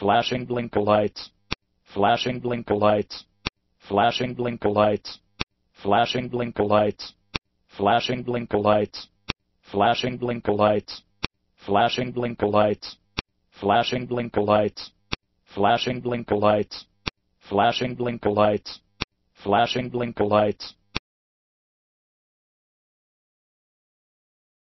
flashingblinkylights, flashing blinker lights, flashingblinkylights, flashing blinker lights, flashingblinkylights, flashing blinker lights, flashingblinkylights, flashing blinker lights, flashingblinkylights, flashing blinker lights, flashingblinkylights,